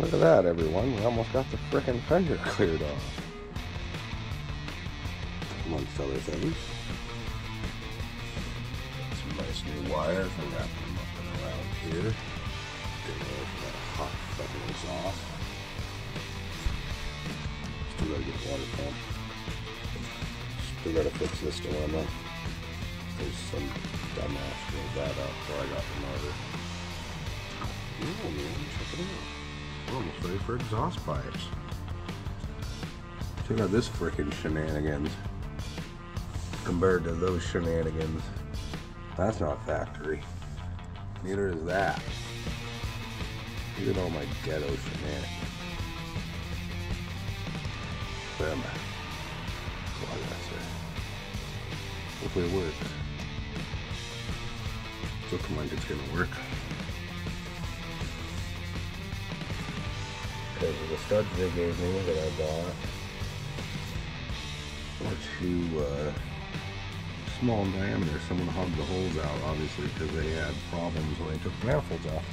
Look at that, everyone. We almost got the frickin' fender cleared off. Amongst other things. Some nice new wires. We're wrapping them up and around here. Getting ready for that uh, hot fucking exhaust. Still gotta get water pump. Still gotta fix this dilemma. There's some dumbass drove that up where I got the motor. Oh man, check it out. Oh, Almost ready for exhaust pipes. Check out this freaking shenanigans compared to those shenanigans. That's not factory. Neither is that. Look at all my ghetto shenanigans. Them. What I gotta say. Hopefully it works. Looking like it's gonna work. The studs they gave me that I bought are too uh, small in diameter. Someone hugged the holes out, obviously, because they had problems when they took the manifolds off.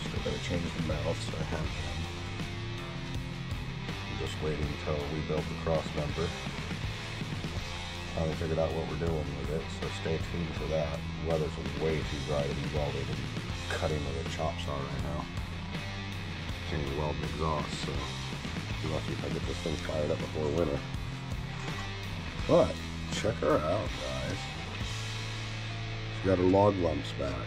Still gotta change the mouths. I have them. I'm just waiting until we build the cross member. Finally figured out what we're doing with it, so stay tuned for that. The weather's way too dry to be welding and cutting with a chop saw right now. Can't even weld the exhaust, so be lucky if I get this thing fired up before winter. But check her out, guys. She's got her log lumps back.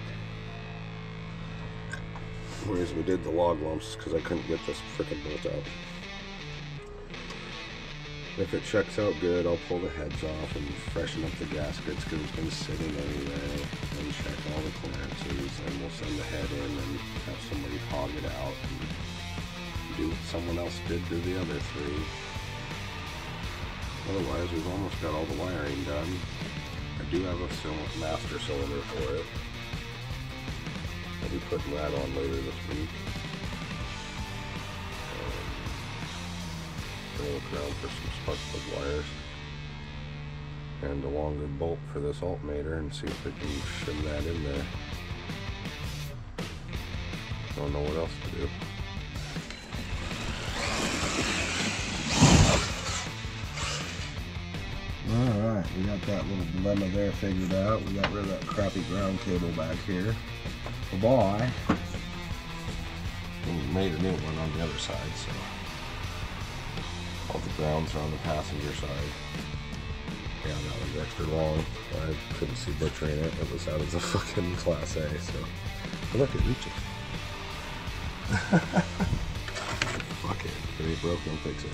The reason we did the log lumps because I couldn't get this freaking bolt out. If it checks out good, I'll pull the heads off and freshen up the gaskets because it's been sitting anyway do someone else did to the other three. Otherwise, we've almost got all the wiring done. I do have a master cylinder for it. I'll be putting that on later this week. Um, look around for some spark plug wires and a longer bolt for this alternator and see if we can shim that in there. Don't know what else to do. We got that little dilemma there figured out. We got rid of that crappy ground cable back here. Bye. We made a new one on the other side, so all the grounds are on the passenger side. Yeah, that was extra long. I couldn't see butchering it. It was out as a fucking class A, so but look, it reaches. Fuck it. If it ain't broke, don't fix it.